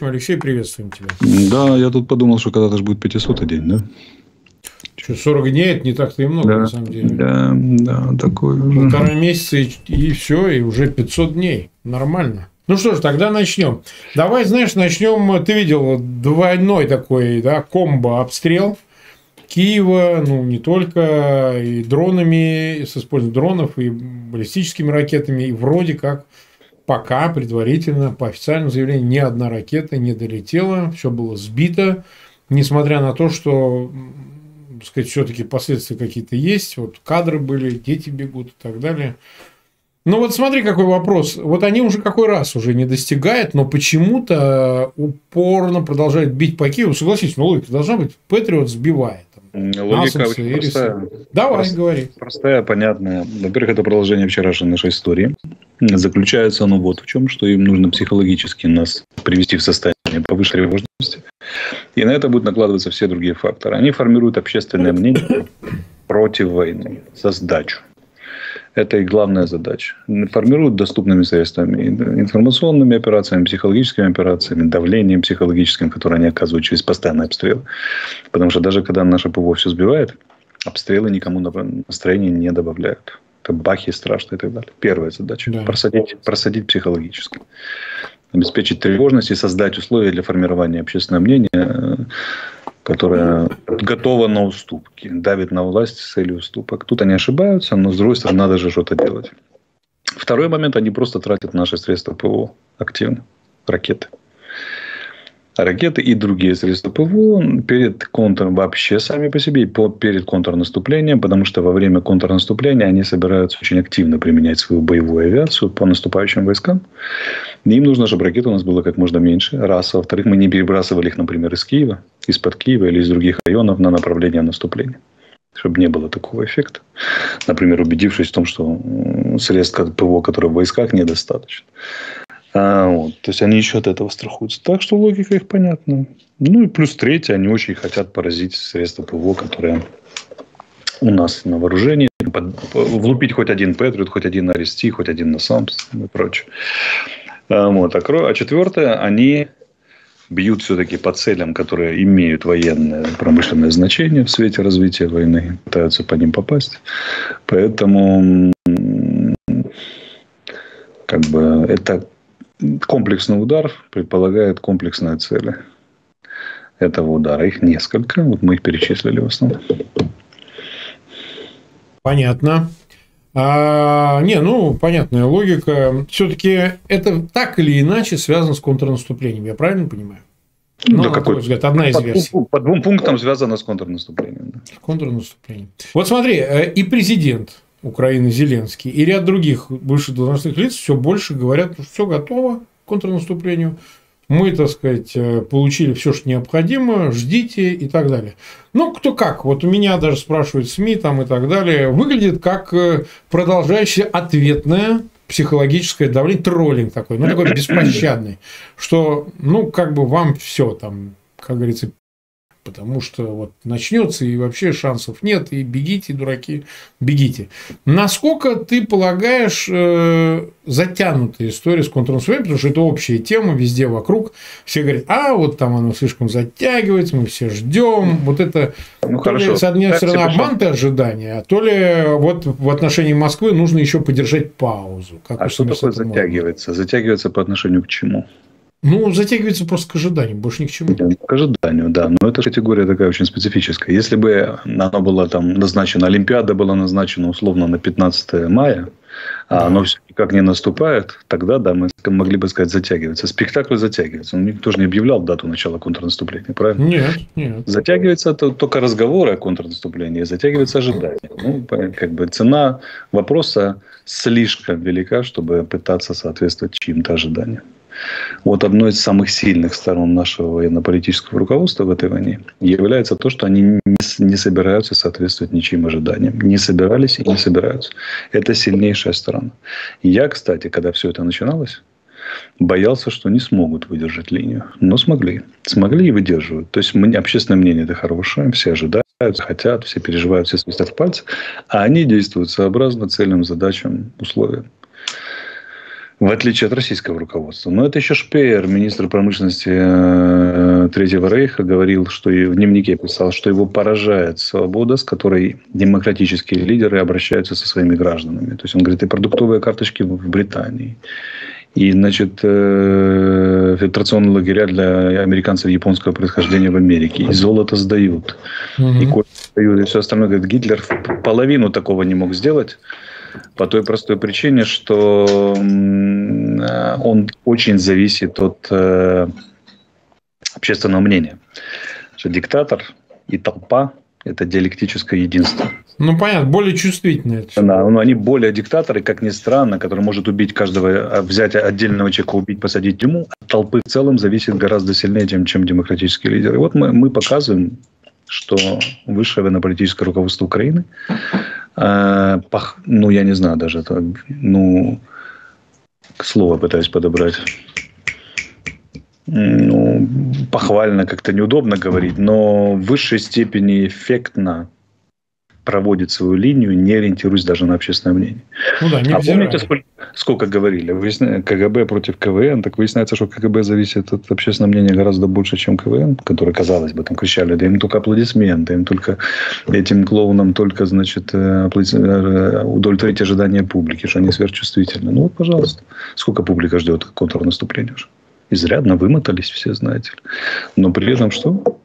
Алексей, приветствуем тебя. Да, я тут подумал, что когда-то же будет 500 день, да? Что, 40 дней – это не так-то и много, да, на самом деле. Да, да, такое. Полтора месяца, и, и все, и уже 500 дней. Нормально. Ну что ж, тогда начнем. Давай, знаешь, начнем. Ты видел двойной такой, да, комбо обстрел Киева, ну не только и дронами, с использованием дронов, и баллистическими ракетами, и вроде как пока предварительно, по официальному заявлению, ни одна ракета не долетела, все было сбито, несмотря на то, что сказать, все-таки последствия какие-то есть, вот кадры были, дети бегут и так далее. Ну вот смотри, какой вопрос. Вот они уже какой раз уже не достигают, но почему-то упорно продолжают бить по Киеву. Согласись, ну логика должна быть. Патриот сбивает. Логика очень простая. Давай, Прост, говори. Простая, понятная. Во-первых, это продолжение вчерашней нашей истории. Заключается оно вот в чем, что им нужно психологически нас привести в состояние повышенной тревожности. И на это будут накладываться все другие факторы. Они формируют общественное мнение против войны, за сдачу. Это их главная задача. Формируют доступными средствами, информационными операциями, психологическими операциями, давлением психологическим, которое они оказывают через постоянные обстрелы. Потому что даже когда наше ПВО все сбивает, обстрелы никому настроения не добавляют. Это бахи страшно и так далее. Первая задача. Да. Просадить, просадить психологически обеспечить тревожность и создать условия для формирования общественного мнения которая готова на уступки, давит на власть с целью уступок. Тут они ошибаются, но с другой стороны надо же что-то делать. Второй момент, они просто тратят наши средства ПВО активно, ракеты ракеты и другие средства ПВО перед контром вообще сами по себе, перед контрнаступлением, потому что во время контрнаступления они собираются очень активно применять свою боевую авиацию по наступающим войскам. И им нужно, чтобы ракет у нас было как можно меньше. Раз. Во-вторых, мы не перебрасывали их, например, из Киева, из-под Киева или из других районов на направление наступления чтобы не было такого эффекта. Например, убедившись в том, что средств ПВО, которые в войсках, недостаточно. А, вот. То есть они еще от этого страхуются. Так что логика их понятна. Ну и плюс третье, они очень хотят поразить средства ПВО, которые у нас на вооружении. Влупить хоть один Патриот, хоть один Арести, хоть один Насамс и прочее. А, вот. а, а четвертое, они бьют все-таки по целям, которые имеют военное промышленное значение в свете развития войны, пытаются по ним попасть. Поэтому как бы это комплексный удар предполагает комплексные цели этого удара. Их несколько. Вот мы их перечислили в основном. Понятно. А, не, ну, понятная логика. Все-таки это так или иначе связано с контрнаступлением. Я правильно понимаю? Ну, да какой взгляд, одна из по, версий. По двум пунктам связано с контрнаступлением. Да. Контрнаступлением. Вот смотри, э, и президент Украины Зеленский и ряд других бывших должностных лиц все больше говорят, что все готово к контрнаступлению. Мы, так сказать, э, получили все, что необходимо, ждите и так далее. Ну, кто как. Вот у меня даже спрашивают СМИ там и так далее. Выглядит как э, продолжающее ответное психологическое давление, троллинг такой, ну, такой беспощадный, что, ну, как бы вам все там, как говорится, потому что вот начнется и вообще шансов нет, и бегите, дураки, бегите. Насколько ты полагаешь э, затянутая история с контрнаступлением, потому что это общая тема везде вокруг, все говорят, а вот там оно слишком затягивается, мы все ждем, вот это ну, то хорошо. ли, с одной так стороны обманутые ожидания, а то ли вот в отношении Москвы нужно еще подержать паузу. Как а что такое затягивается? Можно? Затягивается по отношению к чему? Ну, затягивается просто к ожиданию, больше ни к чему. К ожиданию, да. Но эта категория такая очень специфическая. Если бы она была там назначена, Олимпиада была назначена условно на 15 мая, а да. оно все никак не наступает, тогда, да, мы могли бы сказать, затягивается. Спектакль затягивается. Он никто же не объявлял дату начала контрнаступления, правильно? Нет, нет. Затягивается только разговоры о контрнаступлении, затягивается ожидание. Ну, как бы цена вопроса слишком велика, чтобы пытаться соответствовать чьим-то ожиданиям. Вот одной из самых сильных сторон нашего военно-политического руководства в этой войне является то, что они не, не собираются соответствовать ничьим ожиданиям. Не собирались и не собираются. Это сильнейшая сторона. Я, кстати, когда все это начиналось, боялся, что не смогут выдержать линию. Но смогли. Смогли и выдерживают. То есть общественное мнение это хорошее, все ожидают, хотят, все переживают, все свистят в пальцы, а они действуют сообразно цельным задачам, условиям. В отличие от российского руководства. Но это еще Шпеер, министр промышленности э, Третьего Рейха, говорил, что и в дневнике писал, что его поражает свобода, с которой демократические лидеры обращаются со своими гражданами. То есть он говорит, и продуктовые карточки в Британии, и, значит, э, фильтрационные лагеря для американцев японского происхождения в Америке. И золото сдают. Угу. И кофе сдают, и все остальное. Говорит, Гитлер половину такого не мог сделать. По той простой причине, что э, он очень зависит от э, общественного мнения. Что диктатор и толпа – это диалектическое единство. Ну, понятно, более чувствительные. Да, но они более диктаторы, как ни странно, который может убить каждого, а, взять отдельного человека, убить, посадить тюрьму. От толпы в целом зависит гораздо сильнее, чем, чем демократические лидеры. И вот мы, мы показываем, что высшее военно-политическое руководство Украины, э, пах, ну, я не знаю даже, это, ну, слово пытаюсь подобрать. Ну, похвально как-то неудобно говорить, но в высшей степени эффектно проводит свою линию, не ориентируясь даже на общественное мнение. Ну да, не а помните, сколько, сколько говорили? Выясня... КГБ против КВН, так выясняется, что КГБ зависит от общественного мнения гораздо больше, чем КВН, которые, казалось бы, там кричали, да им только аплодисменты, им только этим клоунам только, значит, э, аплодис... Э, удовлетворить ожидания публики, что они сверхчувствительны. Ну вот, пожалуйста, сколько публика ждет контрнаступления уже? Изрядно вымотались все, знаете ли. Но при этом что?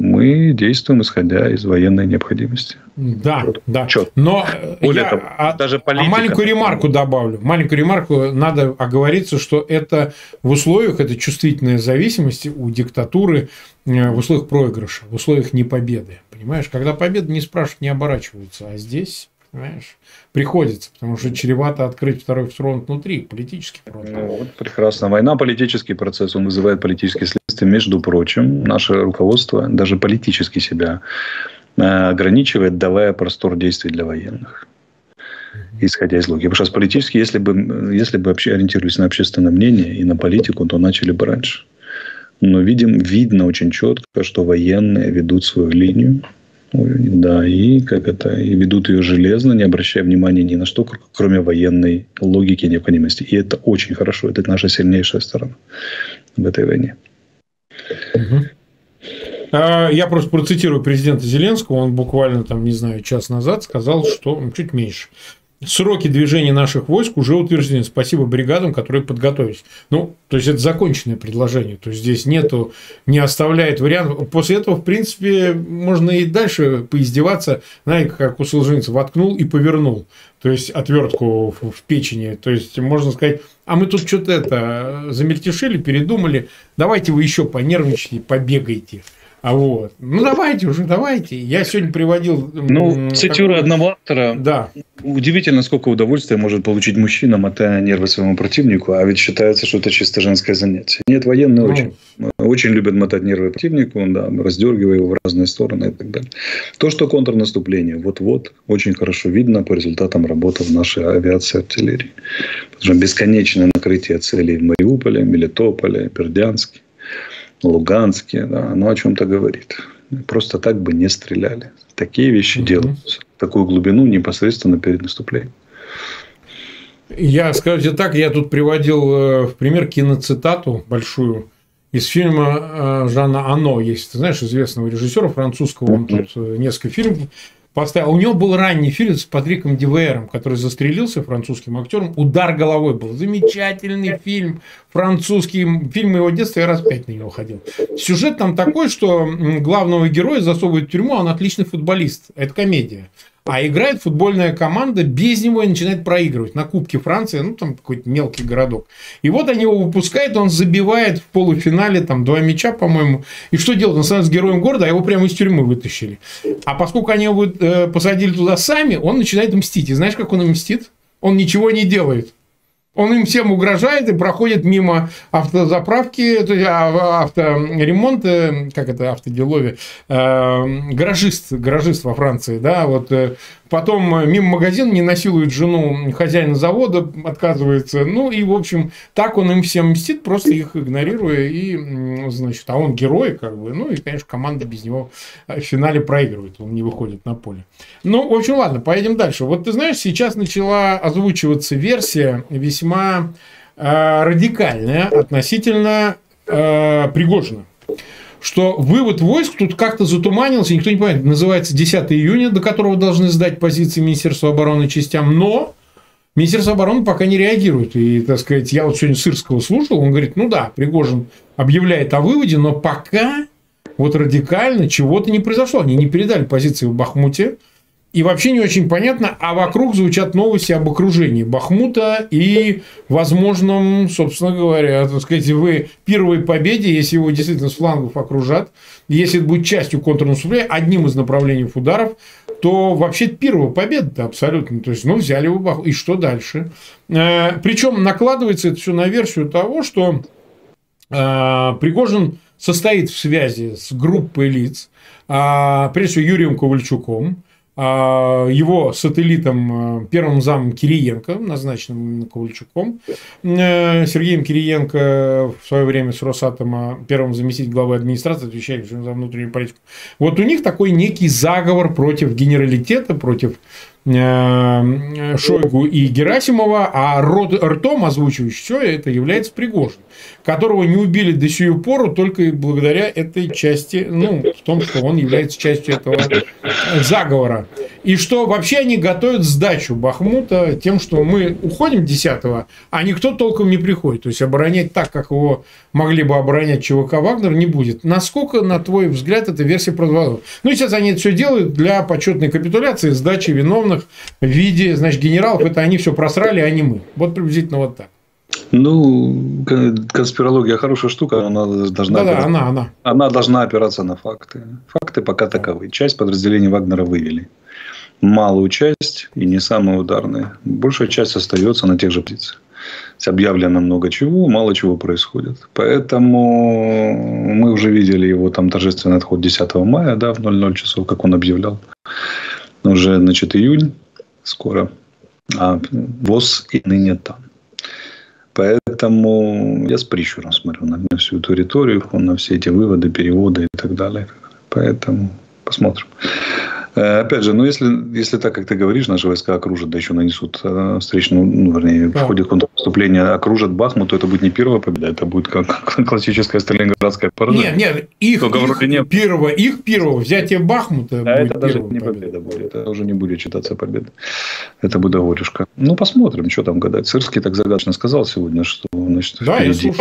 Мы действуем исходя из военной необходимости. Да, вот. да. Чет. Но Более я того, а, даже политика... а маленькую ремарку добавлю. Маленькую ремарку надо оговориться, что это в условиях этой чувствительной зависимости у диктатуры э, в условиях проигрыша, в условиях непобеды. Понимаешь, когда победа не спрашивают, не оборачиваются, а здесь Понимаешь? Приходится, потому что чревато открыть второй фронт внутри, политический фронт. Ну, вот прекрасно. Война – политический процесс, он вызывает политические следствия. Между прочим, наше руководство даже политически себя э, ограничивает, давая простор действий для военных исходя из логики. Потому что политически, если бы, если бы вообще ориентировались на общественное мнение и на политику, то начали бы раньше. Но видим, видно очень четко, что военные ведут свою линию, да, и как это, и ведут ее железно, не обращая внимания ни на что, кроме военной логики и необходимости. И это очень хорошо, это наша сильнейшая сторона в этой войне. А, я просто процитирую президента Зеленского, он буквально там, не знаю, час назад сказал, что ну, чуть меньше, Сроки движения наших войск уже утверждены. Спасибо бригадам, которые подготовились. Ну, то есть, это законченное предложение. То есть, здесь нету, не оставляет вариант. После этого, в принципе, можно и дальше поиздеваться. Знаете, как у Солженицына, воткнул и повернул. То есть, отвертку в печени. То есть, можно сказать, а мы тут что-то это замельтешили, передумали. Давайте вы еще понервничайте, побегайте. А вот. Ну, давайте уже, давайте. Я сегодня приводил... Ну, цитируя такой... одного автора, да. удивительно, сколько удовольствия может получить мужчина, мотая нервы своему противнику, а ведь считается, что это чисто женское занятие. Нет, военные ну. очень, очень любят мотать нервы противнику, да, раздергивая его в разные стороны и так далее. То, что контрнаступление вот-вот, очень хорошо видно по результатам работы в нашей авиации и артиллерии. Потому что бесконечное накрытие целей в Мариуполе, Мелитополе, Бердянске Луганске, да, оно о чем-то говорит. Просто так бы не стреляли. Такие вещи mm-hmm. делаются. Такую глубину непосредственно перед наступлением. Я, скажите так, я тут приводил э, в пример киноцитату большую из фильма э, Жана Ано. Есть, ты знаешь, известного режиссера французского, он тут э, несколько фильмов поставил. У него был ранний фильм с Патриком Дивером, который застрелился французским актером. «Удар головой» был. Замечательный фильм. Французский фильм моего детства. Я раз пять на него ходил. Сюжет там такой, что главного героя засовывают в тюрьму, а он отличный футболист. Это комедия. А играет футбольная команда без него и начинает проигрывать на Кубке Франции, ну там какой-то мелкий городок. И вот они его выпускают, он забивает в полуфинале там два мяча, по-моему. И что делать? Он становится героем города, а его прямо из тюрьмы вытащили. А поскольку они его э, посадили туда сами, он начинает мстить. И знаешь, как он мстит? Он ничего не делает. Он им всем угрожает и проходит мимо автозаправки, то есть а, авторемонта, как это, автоделове, э, гаражист, гаражист во Франции, да, вот э, Потом мимо магазина не насилует жену хозяина завода, отказывается. Ну и, в общем, так он им всем мстит, просто их игнорируя. И, значит, а он герой, как бы. Ну и, конечно, команда без него в финале проигрывает. Он не выходит на поле. Ну, в общем, ладно, поедем дальше. Вот ты знаешь, сейчас начала озвучиваться версия весьма э, радикальная относительно э, Пригожина. Что вывод войск тут как-то затуманился, никто не понимает, называется 10 июня, до которого должны сдать позиции Министерства обороны частям, но Министерство обороны пока не реагирует. И, так сказать, я вот сегодня Сырского слушал, он говорит, ну да, Пригожин объявляет о выводе, но пока вот радикально чего-то не произошло. Они не передали позиции в Бахмуте. И вообще не очень понятно, а вокруг звучат новости об окружении Бахмута и возможном, собственно говоря, так сказать, вы первой победе, если его действительно с флангов окружат, если это будет частью контрнаступления, одним из направлений ударов, то вообще первая победа абсолютно. То есть, ну, взяли его Бахмут. И что дальше? Э, Причем накладывается это все на версию того, что э, Пригожин состоит в связи с группой лиц, а, прежде всего Юрием Ковальчуком, его сателлитом, э, первым замом Кириенко, назначенным Ковальчуком, э, Сергеем Кириенко в свое время с Росатома, первым заместителем главы администрации, отвечающим за внутреннюю политику. Вот у них такой некий заговор против генералитета, против Э, Шойгу и Герасимова, а рот, ртом озвучивающий все это является Пригожин, которого не убили до сию пору только благодаря этой части, ну, в том, что он является частью этого заговора. И что вообще они готовят сдачу Бахмута тем, что мы уходим 10-го, а никто толком не приходит. То есть, оборонять так, как его могли бы оборонять ЧВК Вагнер, не будет. Насколько, на твой взгляд, эта версия правдоподобна? Ну, сейчас они это все делают для почетной капитуляции, сдачи виновных в виде, значит, генералов. Это они все просрали, а не мы. Вот приблизительно вот так. Ну, конспирология хорошая штука, она должна, да, да, она, она. она должна опираться на факты. Факты пока таковы. Часть подразделений Вагнера вывели. Малую часть и не самые ударные. Большая часть остается на тех же позициях. Объявлено много чего, мало чего происходит. Поэтому мы уже видели его там торжественный отход 10 мая, да, в 00 часов, как он объявлял. Уже, значит, июнь скоро. А ВОЗ и ныне там. Поэтому я с прищуром смотрю на всю эту риторику, на все эти выводы, переводы и так далее. Поэтому посмотрим. Э, опять же, ну если, если так, как ты говоришь, наши войска окружат, да еще нанесут э, встречную, ну, вернее, в ходе контрнаступления окружат Бахмут, то это будет не первая победа, это будет как, классическая сталинградская поражение. Нет, нет, их, их, нет. Первого, их первого взятие Бахмута а будет это даже не победа. победа будет, это уже не будет считаться победой. Это будет горюшка. Ну, посмотрим, что там гадать. Сырский так загадочно сказал сегодня, что значит, да, впереди,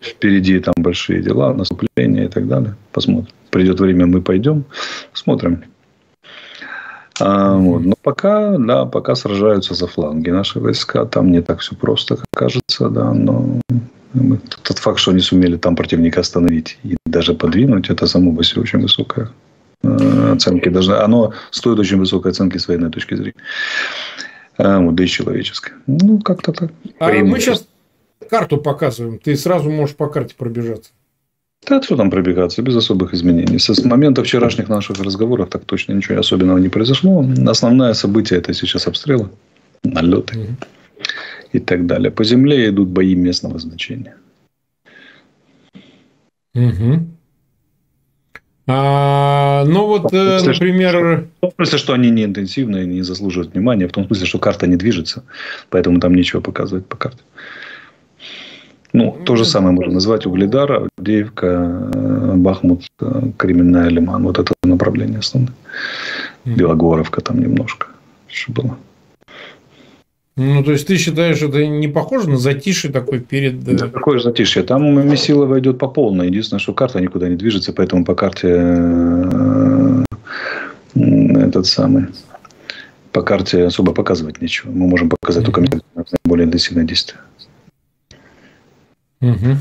впереди там большие дела, наступления и так далее. Посмотрим. Придет время, мы пойдем. Посмотрим. А, вот. Но пока, да, пока сражаются за фланги наши войска. Там не так все просто, как кажется, да. Но тот факт, что они сумели там противника остановить и даже подвинуть, это само по себе очень высокая э, оценки. Даже оно стоит очень высокой оценки с военной точки зрения. А, вот, да и человеческой. Ну, как-то так. А мы сейчас карту показываем. Ты сразу можешь по карте пробежаться. Да, что там пробегаться, без особых изменений. С момента вчерашних наших разговоров так точно ничего особенного не произошло. Основное событие это сейчас обстрелы, налеты угу. и так далее. По земле идут бои местного значения. Угу. А, ну вот, смысле, например... В том смысле, что они не интенсивные, не заслуживают внимания. В том смысле, что карта не движется. Поэтому там нечего показывать по карте. Ну, то же самое можно назвать Угледар, Авдеевка, э, Бахмут, э, Кременная, Лиман. Вот это направление основное. Белогоровка там немножко еще было. Ну, то есть, ты считаешь, это не похоже на затишье такой перед... Э, да, какое же затишье? Там Месилова идет по полной. Единственное, что карта никуда не движется, поэтому по карте этот самый по карте особо показывать нечего. Мы можем показать только более интенсивное действие. Угу.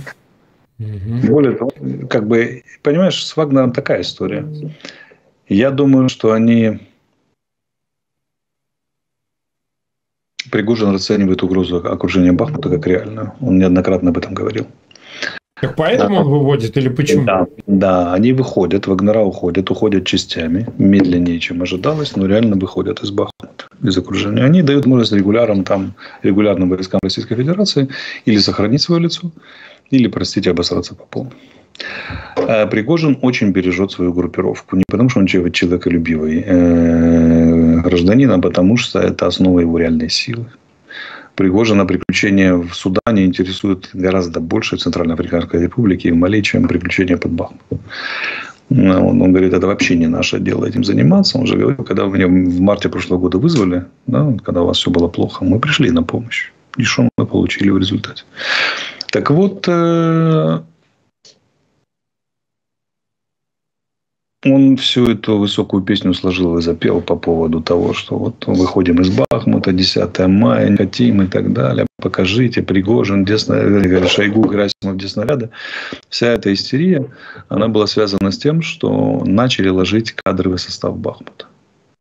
Угу. Более того, как бы, понимаешь, с Вагнером такая история. Я думаю, что они... Пригожин расценивает угрозу окружения Бахмута как реальную. Он неоднократно об этом говорил. Так поэтому да. он выводит или почему? Да, да, они выходят, Вагнера уходят, уходят частями, медленнее, чем ожидалось, но реально выходят из Бахмута, из окружения. Они дают возможность регулярам, там, регулярным войскам Российской Федерации или сохранить свое лицо, или, простите, обосраться по полной. А Пригожин очень бережет свою группировку. Не потому, что он человеколюбивый э, гражданин, а потому, что это основа его реальной силы. Пригожина приключения в Судане интересуют гораздо больше в Центральноафриканской Республике и в Мали, чем приключения под Бахмут. Ну, он, он говорит, это вообще не наше дело этим заниматься. Он же говорил, когда меня в марте прошлого года вызвали, да, когда у вас все было плохо, мы пришли на помощь. И что мы получили в результате? Так вот, он всю эту высокую песню сложил и запел по поводу того, что вот выходим из Бахмута, 10 мая, хотим и так далее. Покажите, Пригожин, Десно, Шойгу, Герасимов, Деснаряда. Вся эта истерия, она была связана с тем, что начали ложить кадровый состав Бахмута.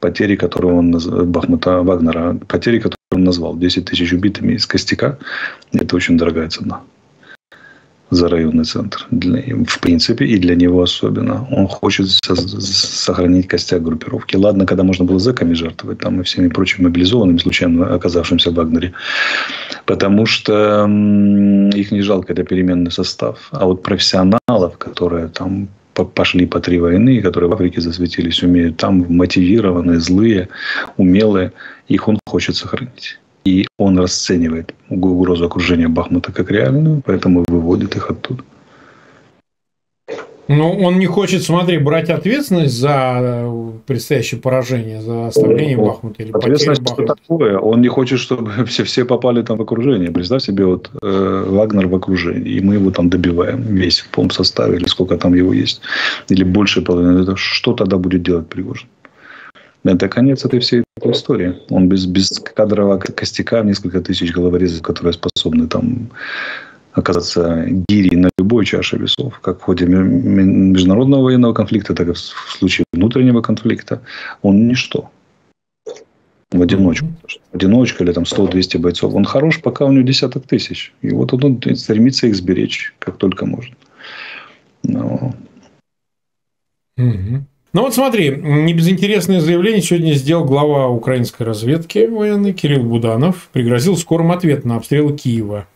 Потери, которые он Бахмута Вагнера, потери, которые он назвал, 10 тысяч убитыми из костяка, это очень дорогая цена за районный центр. В принципе, и для него особенно. Он хочет сохранить костяк группировки. Ладно, когда можно было зэками жертвовать, там и всеми прочими мобилизованными, случайно оказавшимся в Вагнере. Потому что их не жалко, это переменный состав. А вот профессионалов, которые там пошли по три войны, которые в Африке засветились, умеют там мотивированные, злые, умелые, их он хочет сохранить. И он расценивает угрозу окружения Бахмута как реальную, поэтому выводит их оттуда. Ну, он не хочет, смотри, брать ответственность за предстоящее поражение, за оставление Бахмута или Ответственность Бахмута. такое. Он не хочет, чтобы все, все попали там в окружение. Представь себе, вот э, Вагнер в окружении, и мы его там добиваем весь в полном составе, или сколько там его есть, или больше половины. Что тогда будет делать Пригожин? Это конец этой всей этой истории. Он без, без кадрового костяка, несколько тысяч головорезов, которые способны там оказаться гири на любой чаше весов, как в ходе международного военного конфликта, так и в случае внутреннего конфликта, он ничто. В одиночку. Одиночка или там 100-200 бойцов. Он хорош, пока у него десяток тысяч. И вот он стремится их сберечь, как только может. Но... Угу. Ну вот смотри, небезынтересное заявление сегодня сделал глава украинской разведки военной Кирилл Буданов. Пригрозил скорым ответом на обстрелы Киева.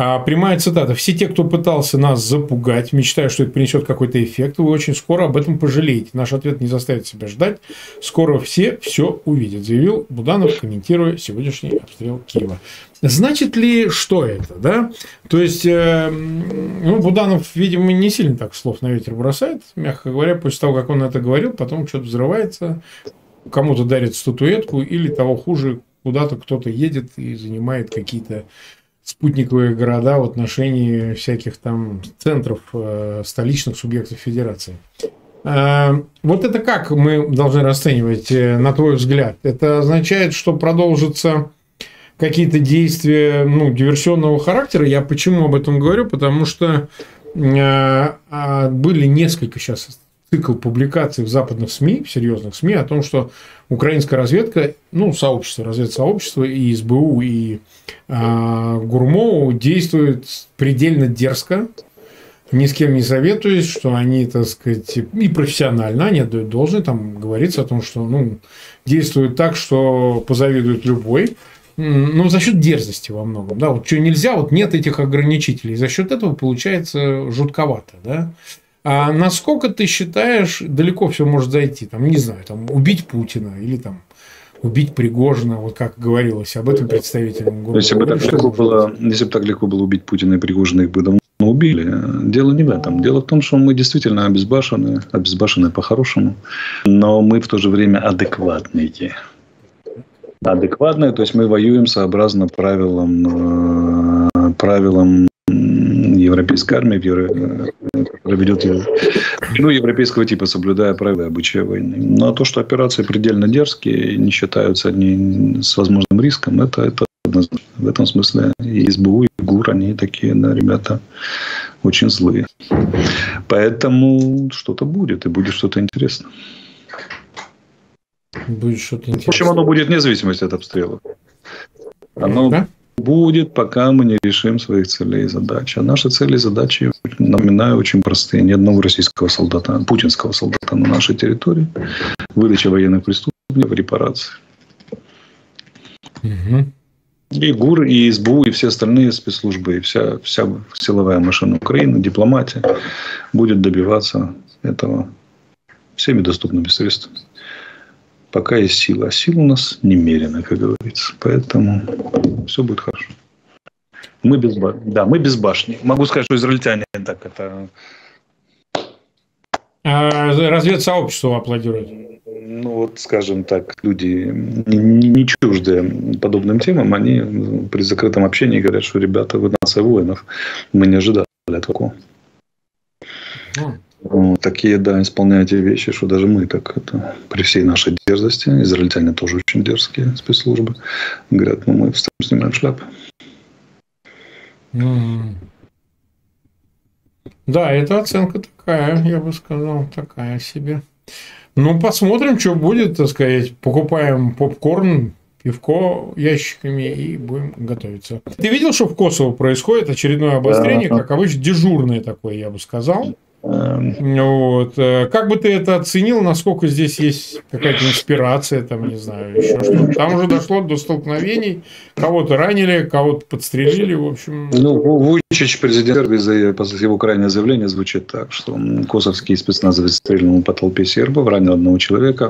А, прямая цитата. «Все те, кто пытался нас запугать, мечтая, что это принесет какой-то эффект, вы очень скоро об этом пожалеете. Наш ответ не заставит себя ждать. Скоро все все увидят», заявил Буданов, комментируя сегодняшний обстрел Киева. Значит ли что это, да? То есть, э, ну, Буданов, видимо, не сильно так слов на ветер бросает, мягко говоря, после того, как он это говорил, потом что-то взрывается, кому-то дарит статуэтку или того хуже, куда-то кто-то едет и занимает какие-то спутниковые города в отношении всяких там центров э, столичных субъектов федерации. Э, вот это как мы должны расценивать, э, на твой взгляд? Это означает, что продолжится какие-то действия ну, диверсионного характера. Я почему об этом говорю? Потому что а, были несколько сейчас цикл публикаций в западных СМИ, в серьезных СМИ, о том, что украинская разведка, ну, сообщество, разведсообщество и СБУ, и э, Гурмову действует предельно дерзко, ни с кем не советуясь, что они, так сказать, и профессионально, они отдают должное, там говорится о том, что, ну, действуют так, что позавидует любой, ну, за счет дерзости во многом, да, вот что нельзя, вот нет этих ограничителей, за счет этого получается жутковато, да, а насколько ты считаешь, далеко все может зайти? Там, не знаю, там, убить Путина или там убить Пригожина, вот как говорилось об этом представителям группы. Если бы, так легко было, если бы так легко было убить Путина и Пригожина, их бы давно убили. Дело не в этом. Дело в том, что мы действительно обезбашены, обезбашены по-хорошему, но мы в то же время адекватные. Адекватные, то есть мы воюем сообразно правилам, э, правилам европейской армии, которая ведет ну, европейского типа, соблюдая правила обычая войны. А то, что операции предельно дерзкие, не считаются они с возможным риском, это, это однозначно. В этом смысле и СБУ, и ГУР, они такие, да, ребята, очень злые. Поэтому что-то будет, и будет что-то интересное. Будет что-то интересное. В общем, оно будет вне зависимости от обстрела. Оно да? Будет, пока мы не решим своих целей и задач. А наши цели и задачи, напоминаю, очень простые. Ни одного российского солдата, путинского солдата на нашей территории. Выдача военных преступников, репарации. Угу. И ГУР, и СБУ, и все остальные спецслужбы, и вся, вся силовая машина Украины, дипломатия будет добиваться этого всеми доступными средствами. Пока есть сила. А сила у нас немерено, как говорится. Поэтому все будет хорошо. Мы без, да, мы без башни. Могу сказать, что израильтяне так это... А разведсообщество аплодирует? Ну, вот, скажем так, люди не, не чуждые подобным темам, они при закрытом общении говорят, что ребята, вы нация воинов. Мы не ожидали такого. Ну, такие, да, исполняете вещи, что даже мы так это, при всей нашей дерзости, израильтяне тоже очень дерзкие спецслужбы, говорят, ну мы встаем, снимаем шляпы. Да, это оценка такая, я бы сказал, такая себе. Ну, посмотрим, что будет, так сказать. Покупаем попкорн, пивко ящиками и будем готовиться. Ты видел, что в Косово происходит очередное обострение, да. как обычно, дежурное такое, я бы сказал. Эм. Вот. Э, как бы ты это оценил, насколько здесь есть какая-то инспирация, там, не знаю, еще что-то. Там уже дошло до столкновений, кого-то ранили, кого-то подстрелили, в общем. Ну, Вучич, президент Сербии, после его крайнее заявление звучит так, что косовский спецназовец стрельнул по толпе сербов, ранил одного человека.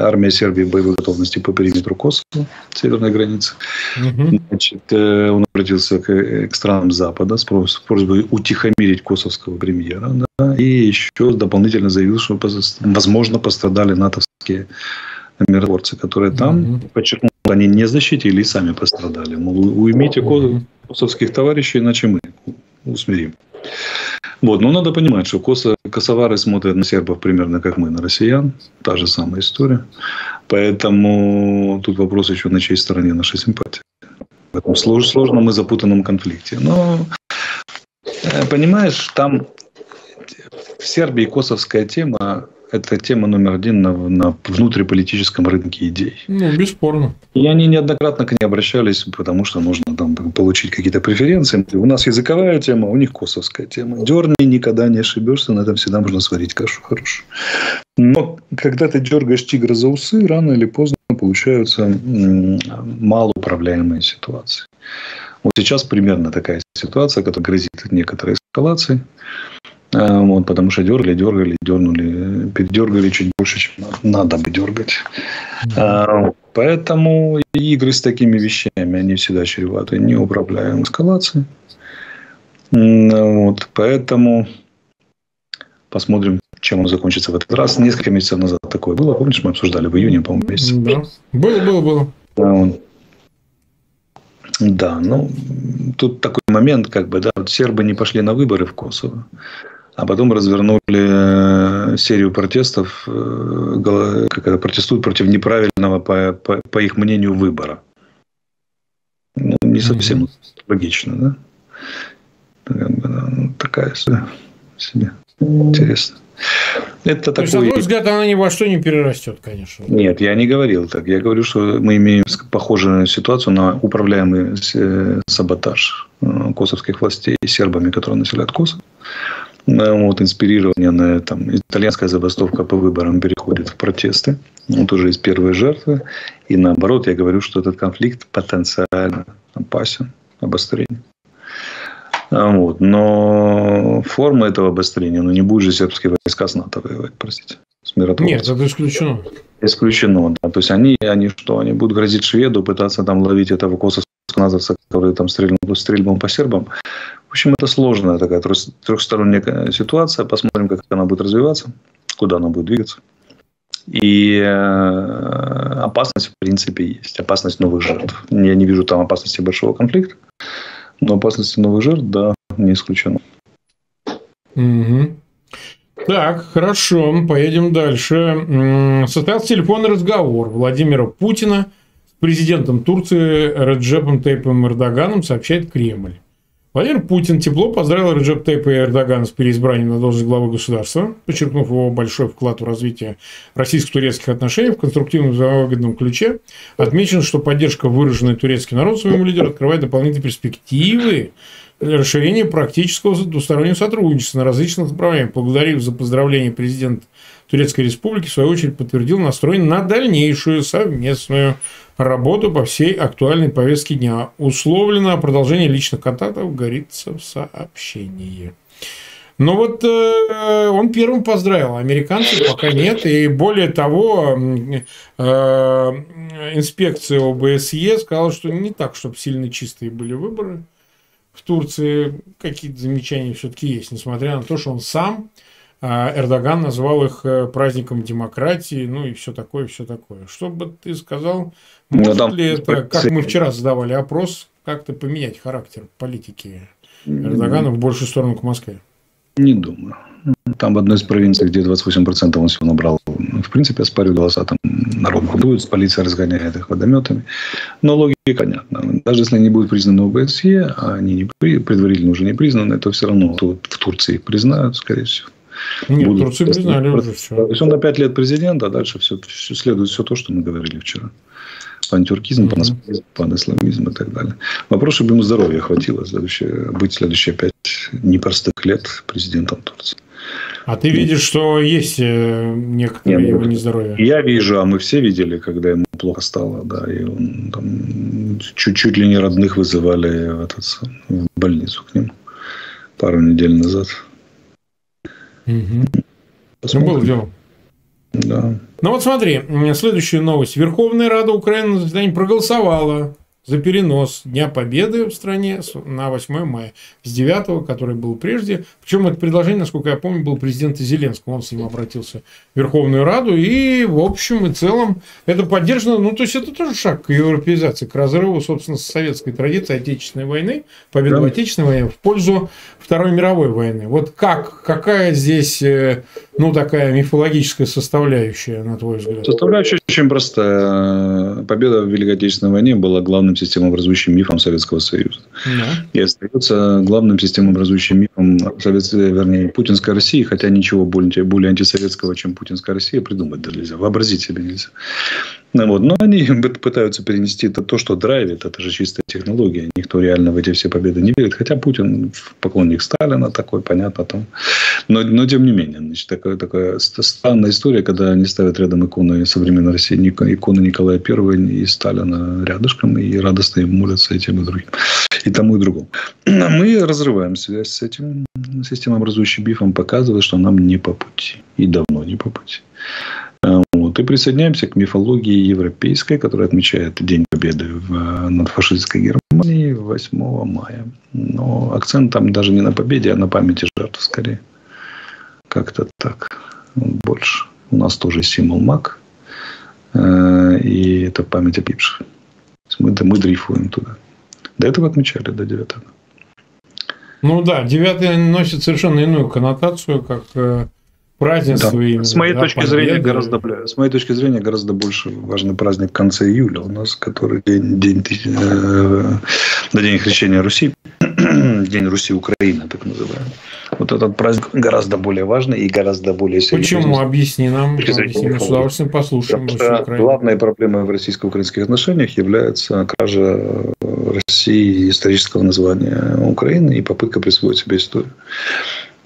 Армия Сербии в боевой готовности по периметру Косово, северной границы. Угу. Значит, э, он обратился к, к странам Запада с просьбой утихомирить косовского премьера. Да, и еще дополнительно заявил, что, возможно, пострадали натовские миротворцы, которые там, mm-hmm. подчеркнул, они не защитили и сами пострадали. Мол, уймите mm-hmm. косовских товарищей, иначе мы усмирим. Вот, но надо понимать, что косо, косовары смотрят на сербов примерно как мы на россиян. Та же самая история. Поэтому тут вопрос еще на чьей стороне нашей симпатии. В этом сложном и запутанном конфликте. Но, э, понимаешь, там в Сербии косовская тема – это тема номер один на, на внутриполитическом рынке идей. Ну, бесспорно. И они неоднократно к ней обращались, потому что нужно там получить какие-то преференции. У нас языковая тема, у них косовская тема. Дерни, никогда не ошибешься, на этом всегда можно сварить кашу хорошую. Но когда ты дергаешь тигра за усы, рано или поздно получаются малоуправляемые ситуации. Вот сейчас примерно такая ситуация, которая грозит некоторой эскалацией. А, вот, потому что дергали, дергали, дернули, передергали чуть больше, чем надо бы дергать. А, поэтому игры с такими вещами, они всегда чреваты неуправляемой эскалацией. Вот, поэтому посмотрим, чем он закончится в этот раз. Несколько месяцев назад такое было. Помнишь, мы обсуждали в июне, по-моему, месяце? Да. Было, было, было. Да, да, ну, тут такой момент, как бы, да, вот сербы не пошли на выборы в Косово а потом развернули э, серию протестов, э, когда протестуют против неправильного, по, по, по их мнению, выбора. Ну, не совсем mm-hmm. логично, да? Как бы, да, ну, такая себе интересно. Это То такой... есть, на мой взгляд, она ни во что не перерастет, конечно. Нет, я не говорил так. Я говорю, что мы имеем похожую ситуацию на управляемый э, саботаж косовских властей сербами, которые населяют Косово вот, инспирирование на там, итальянская забастовка по выборам переходит в протесты. Вот уже есть первые жертвы. И наоборот, я говорю, что этот конфликт потенциально опасен, обострение. Вот. Но форма этого обострения, ну не будет же сербские войска с НАТО воевать, простите. С Нет, это исключено. Исключено, да. То есть они, они что, они будут грозить шведу, пытаться там ловить этого косовского назовца, который там стрельнул стрельбом по сербам. В общем, это сложная такая трехсторонняя ситуация. Посмотрим, как она будет развиваться, куда она будет двигаться. И э, опасность, в принципе, есть. Опасность новых жертв. Я не вижу там опасности большого конфликта. Но опасности новых жертв, да, не исключено. Угу. Так, хорошо, поедем дальше. Состоялся телефонный разговор Владимира Путина президентом Турции Реджепом Тейпом Эрдоганом, сообщает Кремль. Владимир Путин тепло поздравил Реджеп Тейпа и Эрдогана с переизбранием на должность главы государства, подчеркнув его большой вклад в развитие российско-турецких отношений в конструктивном взаимовыгодном ключе. Отмечено, что поддержка, выраженная турецким народом своему лидеру, открывает дополнительные перспективы для расширения практического двустороннего сотрудничества на различных направлениях. Благодарив за поздравление президента Турецкой Республики, в свою очередь, подтвердил настрой на дальнейшую совместную работу по всей актуальной повестке дня. Условлено продолжение личных контактов, говорится в сообщении. Ну вот э, он первым поздравил, американцев пока нет. И более того, э, инспекция ОБСЕ сказала, что не так, чтобы сильно чистые были выборы. В Турции какие-то замечания все-таки есть, несмотря на то, что он сам а Эрдоган назвал их э, праздником демократии, ну и все такое, все такое. Что бы ты сказал, может ну, ли это, как мы вчера задавали опрос, как-то поменять характер политики Эрдогана в большую сторону к Москве? Не думаю. Там в одной из провинций, где 28% он всего набрал, в принципе, оспаривают голоса, там народ будует, полиция разгоняет их водометами. Но логика понятна. Даже если они будут признаны ОБСЕ, а они не, предварительно уже не признаны, то все равно тут в Турции их признают, скорее всего. Нет, будут Турцию признали уже все. То есть он на пять лет президент, а дальше все, все следует все то, что мы говорили вчера. Пантюркизм, панисламизм, панисламизм и так далее. Вопрос, чтобы ему здоровья хватило следующее, быть следующие пять непростых лет президентом Турции. А ты видишь, что есть э, некоторые Нет, его нездоровье? Я вижу, а мы все видели, когда ему плохо стало, да, и он там чуть-чуть ли не родных вызывали в, этот, в больницу к нему пару недель назад. Угу. Ну, было дело. Да. Ну вот смотри, следующая новость. Верховная Рада Украины на заседании проголосовала за перенос Дня Победы в стране на 8 мая с 9, который был прежде. Причем это предложение, насколько я помню, был президента Зеленского. Он с ним обратился в Верховную Раду. И в общем и целом это поддержано. Ну, то есть, это тоже шаг к европеизации, к разрыву, собственно, с советской традицией Отечественной войны, победы да. в Отечественной войне в пользу Второй мировой войны. Вот как, какая здесь, э, ну, такая мифологическая составляющая, на твой взгляд? Составляющая очень простая. Победа в Великой Отечественной войне была главным системообразующим мифом Советского Союза. Да. И остается главным системообразующим мифом Советской, вернее, путинской России, хотя ничего более, более антисоветского, чем путинская Россия, придумать даже нельзя, вообразить себе нельзя. Ну, вот. Но они пытаются перенести это, то, что драйвит, это же чистая технология. Никто реально в эти все победы не верит. Хотя Путин поклонник Сталина такой, понятно. Там. Но, но тем не менее, значит, такая, такая странная история, когда они ставят рядом иконы современной России, иконы Николая I и Сталина рядышком, и радостно им молятся и тем, и другим. И тому, и другому. А мы разрываем связь с этим системообразующим бифом, показывая, что нам не по пути. И давно не по пути. Вот. И присоединяемся к мифологии европейской, которая отмечает День Победы в, над фашистской Германией 8 мая. Но акцент там даже не на победе, а на памяти жертв скорее. Как-то так. Больше. У нас тоже символ МАК. Э, и это память о погибших. Мы, мы дрейфуем туда. До этого отмечали, до 9 Ну да, 9 носит совершенно иную коннотацию, как э, празднество да. именно. С моей да, точки победы. зрения гораздо с моей точки зрения гораздо больше важный праздник в конце июля у нас, который день день э, на день крещения Руси, день Руси Украины, так называемый. Вот этот праздник гораздо более важный и гораздо более серьезный. Почему? Объясни нам. Объясни, мы с удовольствием послушаем. Главной проблемой в российско-украинских отношениях является кража России исторического названия Украины и попытка присвоить себе историю.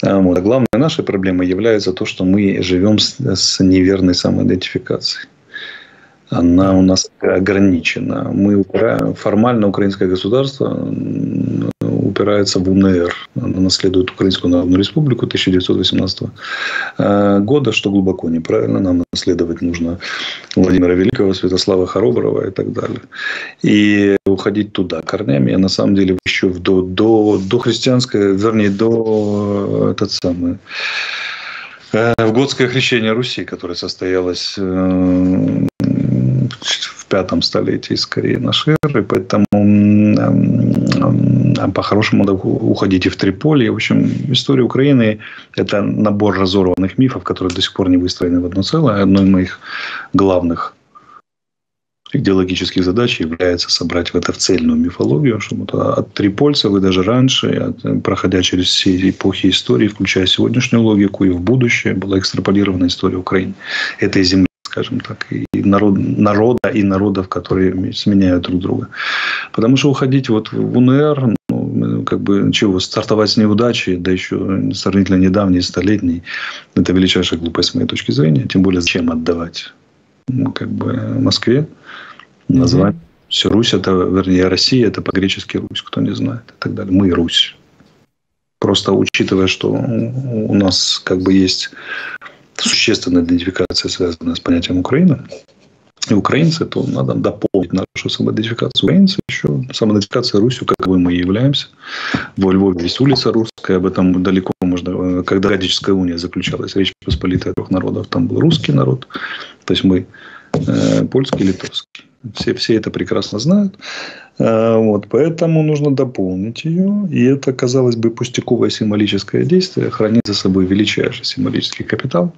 Вот. А главной нашей проблемой является то, что мы живем с, с неверной самоидентификацией. Она у нас ограничена. Мы формально украинское государство упирается в УНР. Она наследует Украинскую Народную Республику 1918 э, года, что глубоко неправильно. Нам наследовать нужно Владимира Великого, Святослава Хороброва и так далее. И уходить туда корнями, а на самом деле еще до, до, до христианской, вернее, до этот самый э, в годское крещение Руси, которое состоялось э, в пятом столетии скорее нашей эры, поэтому по-хорошему надо уходить и в Триполи. В общем, история Украины – это набор разорванных мифов, которые до сих пор не выстроены в одно целое. Одной из моих главных идеологических задач является собрать в это в цельную мифологию, чтобы от трипольцев и даже раньше, проходя через все эпохи истории, включая сегодняшнюю логику и в будущее, была экстраполирована история Украины, этой земли скажем так, и народ, народа, и народов, которые сменяют друг друга. Потому что уходить вот в УНР, ну, как бы, чего, стартовать с неудачи, да еще сравнительно недавней, столетней, это величайшая глупость с моей точки зрения. Тем более, зачем отдавать ну, как бы, Москве назвать. Mm-hmm. Все Русь, это, вернее, Россия, это по-гречески Русь, кто не знает, и так далее. Мы Русь. Просто учитывая, что у нас как бы есть существенная идентификация, связанная с понятием Украины, и украинцы, то надо дополнить нашу самоидентификацию. Украинцы еще самоидентификация Русью, как бы мы и являемся. Во Львове есть улица русская, об этом далеко можно. Когда Радическая уния заключалась, Речь Посполитая трех народов, там был русский народ. То есть мы э, польский литовский. Все, все это прекрасно знают. А, вот, поэтому нужно дополнить ее. И это, казалось бы, пустяковое символическое действие хранит за собой величайший символический капитал,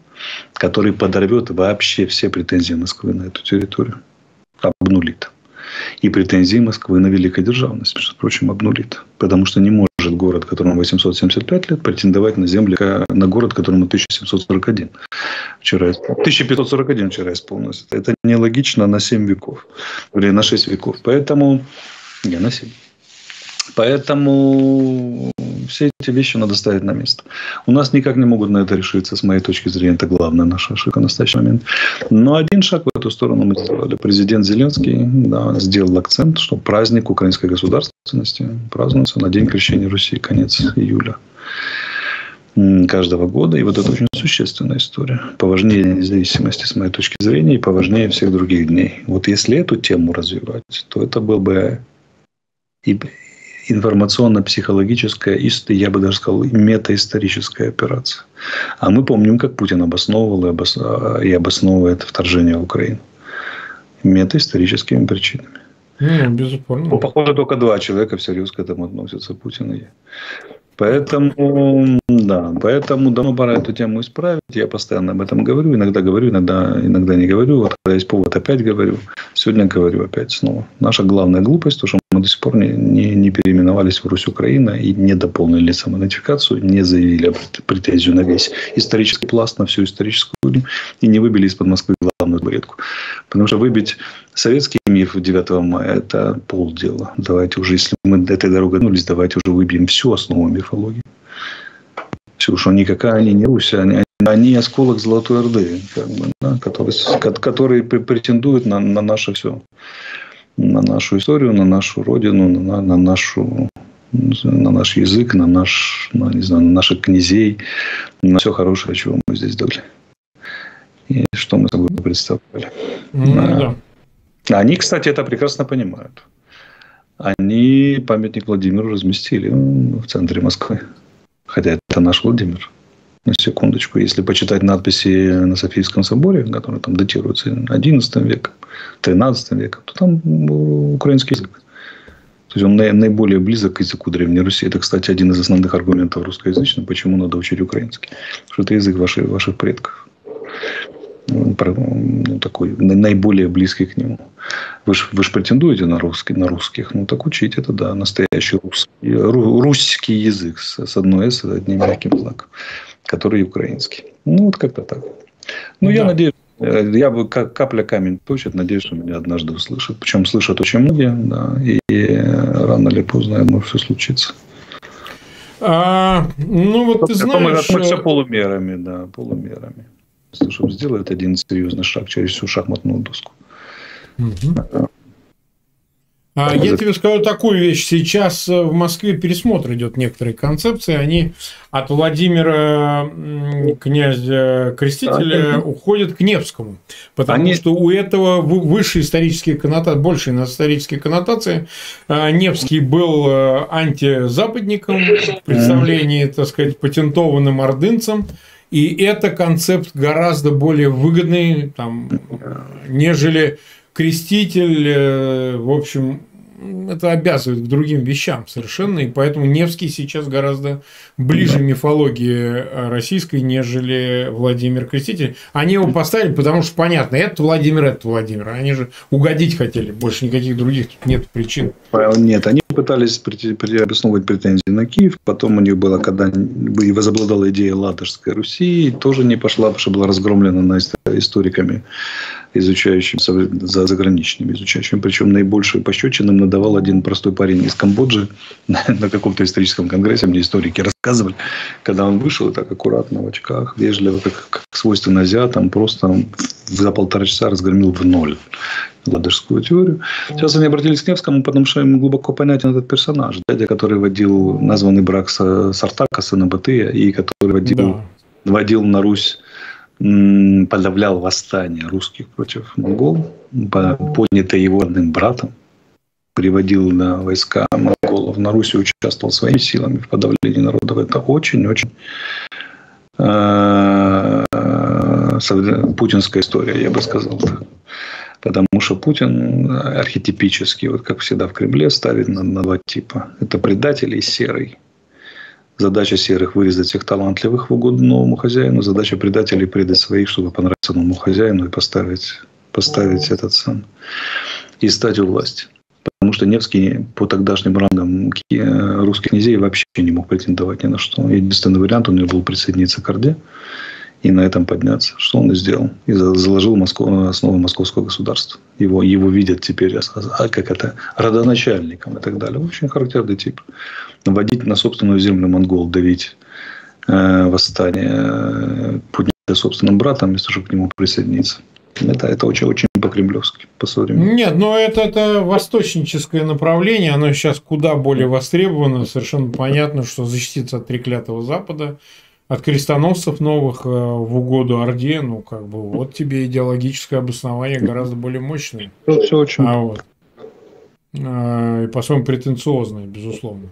который подорвет вообще все претензии Москвы на эту территорию. Обнулит. И претензии Москвы на великодержавность, между прочим, обнулит. Потому что не может город, которому 875 лет, претендовать на земли, на город, которому 1741 вчера, 1541 вчера исполнилось. Это нелогично на 7 веков. Или на 6 веков. Поэтому... Не, на 7. Поэтому все эти вещи надо ставить на место. У нас никак не могут на это решиться, с моей точки зрения. Это главная наша ошибка в настоящий момент. Но один шаг в эту сторону мы сделали. Президент Зеленский да, сделал акцент, что праздник украинской государственности празднуется на День крещения Руси, конец июля каждого года. И вот это очень существенная история. Поважнее независимости, с моей точки зрения, и поважнее всех других дней. Вот если эту тему развивать, то это был бы и информационно-психологическая, и, я бы даже сказал, метаисторическая операция. А мы помним, как Путин обосновывал и, обос... и обосновывает вторжение в Украину. Метаисторическими причинами. Ну, безусловно. Ну, похоже, только два человека всерьез к этому относятся, Путин и я. Поэтому, да, поэтому давно пора эту тему исправить. Я постоянно об этом говорю. Иногда говорю, иногда, иногда не говорю. Вот когда есть повод, опять говорю. Сегодня говорю опять снова. Наша главная глупость, то, что мы до сих пор не, не, не переименовались в Русь Украина и не дополнили самоидентификацию, не заявили претензию на весь исторический пласт, на всю историческую и не выбили из-под Москвы главную табуретку. Потому что выбить советский миф 9 мая – это полдела. Давайте уже, если мы этой дорогой нулись, давайте уже выбьем всю основу мифологии. Все, что никакая они не Русь, они, они осколок Золотой Орды, как бы, да, который, который претендует на, на наше все. На нашу историю, на нашу родину, на, на нашу на наш язык, на наш, на, не знаю, на наших князей, на все хорошее, чего мы здесь дали. И что мы собой представляли. Ну, да. Они, кстати, это прекрасно понимают. Они памятник Владимиру разместили в центре Москвы. Хотя это наш Владимир. На секундочку. Если почитать надписи на Софийском соборе, которые там датируются XI веком, XIII веком, то там украинский язык. То есть он наиболее близок к языку Древней Руси. Это, кстати, один из основных аргументов русскоязычных, почему надо учить украинский. Что это язык ваших, ваших предков. Ну, такой наиболее близкий к нему. Вы же вы ж претендуете на русский, на русских, ну так учить это да, настоящий русский, русский язык с, с одной с одним мягким знаком, который украинский. Ну вот как-то так. Ну, ну я надеюсь, э, я бы как капля камень точит, надеюсь, что меня однажды услышат. Причем слышат очень многие, да, и рано или поздно, я думаю, все случится. А, ну вот ты знаешь... Это мы все полумерами, да, полумерами чтобы сделать один серьезный шаг через всю шахматную доску. Угу. А я тебе скажу такую вещь. Сейчас в Москве пересмотр идет некоторые концепции. Они от Владимира князя Крестителя а, уходят к Невскому. Потому они... что у этого высшие исторические коннотации, больше исторические коннотации. А, Невский был э, антизападником в представлении, так сказать, патентованным ордынцем. И это концепт гораздо более выгодный, там, нежели креститель, э, в общем, это обязывает к другим вещам совершенно, и поэтому Невский сейчас гораздо ближе мифологии российской, нежели Владимир Креститель. Они его поставили, потому что понятно, это Владимир, это Владимир. Они же угодить хотели, больше никаких других тут нет причин. Нет, они пытались обосновывать претензии на Киев, потом у них было, когда возобладала идея Ладожской Руси, тоже не пошла, потому что была разгромлена историками изучающим, за заграничными изучающими. Причем наибольшую пощечину им надавал один простой парень из Камбоджи на, каком-то историческом конгрессе. Мне историки рассказывали, когда он вышел так аккуратно в очках, вежливо, как, как свойственно азиатам, просто за полтора часа разгромил в ноль ладожскую теорию. Сейчас они обратились к Невскому, потому что им глубоко понятен этот персонаж. Дядя, который водил названный брак Сартака, сына Батыя, и который водил, да. водил на Русь подавлял восстание русских против монгол, поднятое его родным братом, приводил на войска монголов на Руси, участвовал своими силами в подавлении народов. Это очень-очень э, путинская история, я бы сказал. Потому что Путин архетипически, вот как всегда в Кремле, ставит на, на два типа. Это предатель и серый. Задача серых – вырезать всех талантливых в угоду новому хозяину. Задача предателей – предать своих, чтобы понравиться новому хозяину и поставить, поставить этот сан. И стать у власти. Потому что Невский по тогдашним рангам русских князей вообще не мог претендовать ни на что. Единственный вариант у него был присоединиться к Орде и на этом подняться. Что он и сделал. И заложил Москву, основу московского государства. Его, его видят теперь а как это, родоначальником и так далее. Очень характерный тип. Вводить на собственную землю монгол, давить э, восстание, э, собственным братом, вместо чтобы к нему присоединиться. Это, это очень, очень по-кремлевски, по современному. Нет, но это, это восточническое направление, оно сейчас куда более востребовано. Совершенно понятно, что защититься от треклятого Запада от крестоносцев новых э, в угоду Орде, ну, как бы, вот тебе идеологическое обоснование гораздо более мощное. Ну, все очень. А вот. А, и по-своему претенциозное, безусловно.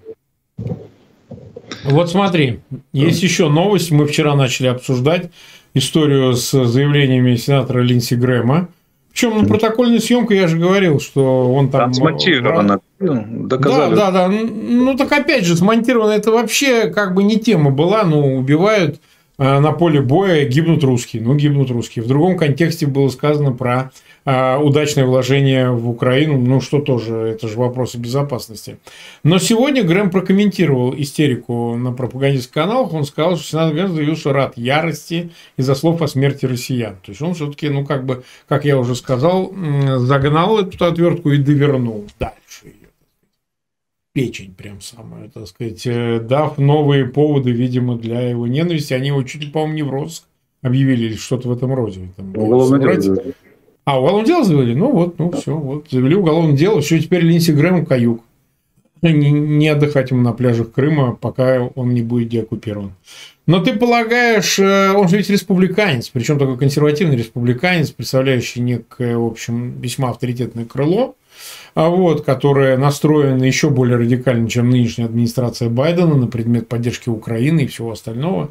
Вот смотри, есть еще новость. Мы вчера начали обсуждать историю с заявлениями сенатора Линси Грэма причем на протокольной съемке я же говорил, что он там... Там смонтировано. Доказали. Да, да, да. Ну, так опять же, смонтировано. Это вообще как бы не тема была, но убивают э, на поле боя, гибнут русские. Ну, гибнут русские. В другом контексте было сказано про а, удачное вложение в Украину, ну что тоже, это же вопросы безопасности. Но сегодня Грэм прокомментировал истерику на пропагандистских каналах, он сказал, что сенатор Грэм заявил, что рад ярости из-за слов о смерти россиян. То есть он все-таки, ну как бы, как я уже сказал, загнал эту отвертку и довернул дальше ее печень прям самое, так сказать, э, дав новые поводы, видимо, для его ненависти. Они его чуть ли, по-моему, не в розыск объявили или что-то в этом роде. Там, Уголовное дело. А, уголовное дело завели? Ну вот, ну все, вот, завели уголовное дело. Еще теперь Линси Грэму каюк. Не, не отдыхать ему на пляжах Крыма, пока он не будет деоккупирован. Но ты полагаешь, э, он же ведь республиканец, причем такой консервативный республиканец, представляющий некое, в общем, весьма авторитетное крыло, а вот, которое настроено еще более радикально, чем нынешняя администрация Байдена на предмет поддержки Украины и всего остального.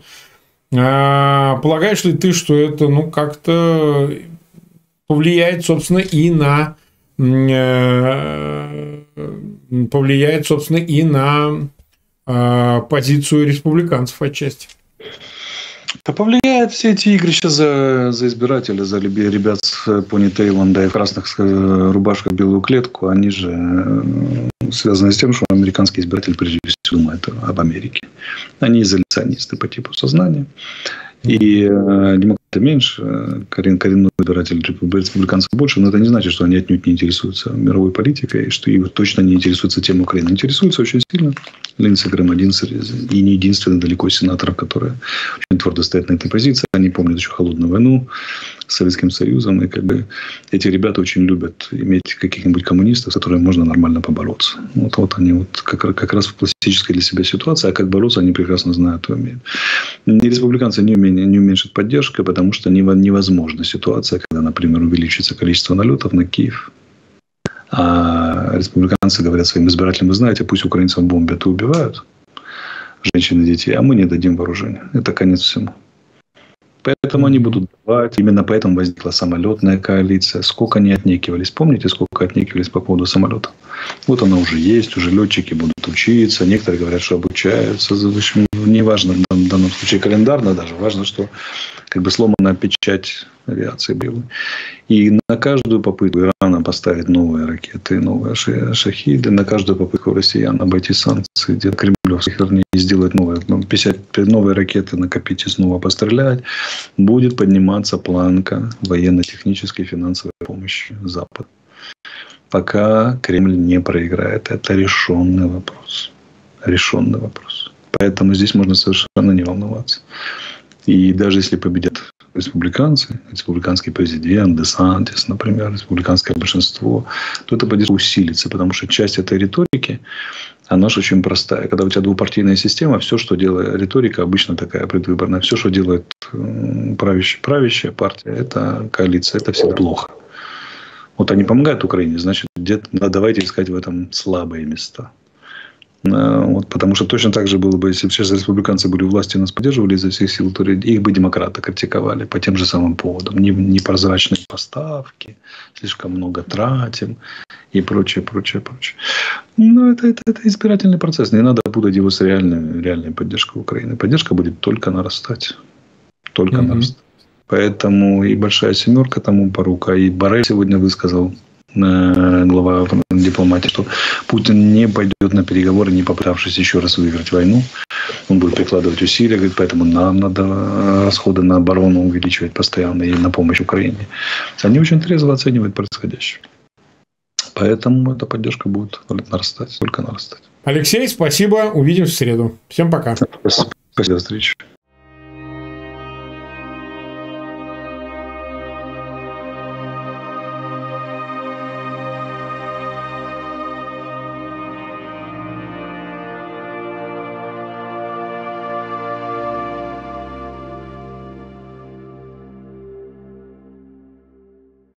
А, полагаешь ли ты, что это ну, как-то повлияет, собственно, и на э, повлияет, собственно, и на э, позицию республиканцев отчасти. Да повлияет все эти сейчас за, за избирателя, за ребят с Пони Тейланда и в красных э, рубашках белую клетку. Они же связаны с тем, что американский избиратель прежде всего думает об Америке. Они изоляционисты по типу сознания. И э, демократы меньше, э, корен, коренной избиратель республиканцев больше, но это не значит, что они отнюдь не интересуются мировой политикой, и что и точно не интересуются темой Украины. Интересуются очень сильно. Линдси Грэм один и не единственный далеко сенаторов, которые очень твердо стоят на этой позиции. Они помнят еще холодную войну Советским Союзом. И как бы эти ребята очень любят иметь каких-нибудь коммунистов, с которыми можно нормально побороться. Вот, вот они вот как, как раз в классической для себя ситуации, а как бороться, они прекрасно знают и умеют. И республиканцы не, уменьшат, не уменьшат поддержка, потому что невозможна ситуация, когда, например, увеличится количество налетов на Киев, а республиканцы говорят своим избирателям, вы знаете, пусть украинцев бомбят и убивают женщин и детей, а мы не дадим вооружения. Это конец всему. Поэтому они будут давать. Именно поэтому возникла самолетная коалиция. Сколько они отнекивались. Помните, сколько отнекивались по поводу самолета? Вот она уже есть, уже летчики будут учиться. Некоторые говорят, что обучаются. В общем, неважно в данном случае календарно даже. Важно, что как бы сломана печать авиации боевой. И на каждую попытку Ирана поставить новые ракеты, новые шахиды, на каждую попытку россиян обойти санкции, где кремлевских, вернее, сделать новые, 55 ну, новые ракеты накопить и снова пострелять, будет подниматься планка военно-технической и финансовой помощи Запада. Пока Кремль не проиграет. Это решенный вопрос. Решенный вопрос. Поэтому здесь можно совершенно не волноваться. И даже если победят республиканцы, республиканский президент, Десантис, например, республиканское большинство, то эта поддержка усилится, потому что часть этой риторики, она же очень простая. Когда у тебя двупартийная система, все, что делает риторика, обычно такая предвыборная, все, что делает правящая, правящая партия, это коалиция, это всегда плохо. Вот они помогают Украине, значит, где-то давайте искать в этом слабые места. Э, вот, потому что точно так же было бы, если бы сейчас республиканцы были у власти и нас поддерживали изо всех сил, то их бы демократы критиковали по тем же самым поводам. Непрозрачные поставки, слишком много тратим и прочее, прочее, прочее. Но это, это, это избирательный процесс. Не надо путать его с реальной, реальной поддержкой Украины. Поддержка будет только нарастать. Только mm-hmm. нарастать. Поэтому и большая семерка тому порука. И Барель сегодня высказал глава дипломатии, что Путин не пойдет на переговоры, не попытавшись еще раз выиграть войну. Он будет прикладывать усилия, говорит, поэтому нам надо расходы на оборону увеличивать постоянно и на помощь Украине. Они очень трезво оценивают происходящее. Поэтому эта поддержка будет нарастать, только нарастать. Алексей, спасибо. Увидимся в среду. Всем пока. Спасибо. До встречи.